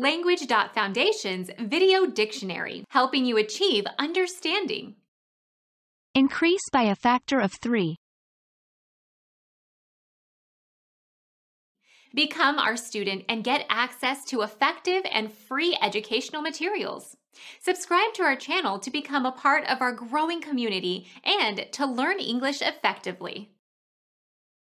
Language.Foundation's Video Dictionary, helping you achieve understanding. Increase by a factor of 3. Become our student and get access to effective and free educational materials. Subscribe to our channel to become a part of our growing community and to learn English effectively.